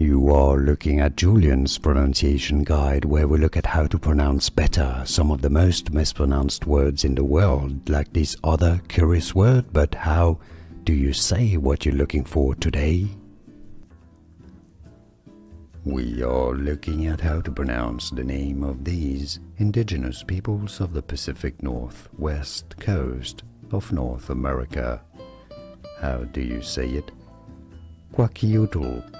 You are looking at Julien's pronunciation guide where we look at how to pronounce better some of the most mispronounced words in the world, like this other curious word, but how do you say what you're looking for today? We are looking at how to pronounce the name of these indigenous peoples of the Pacific Northwest coast of North America. How do you say it? Kwakiutl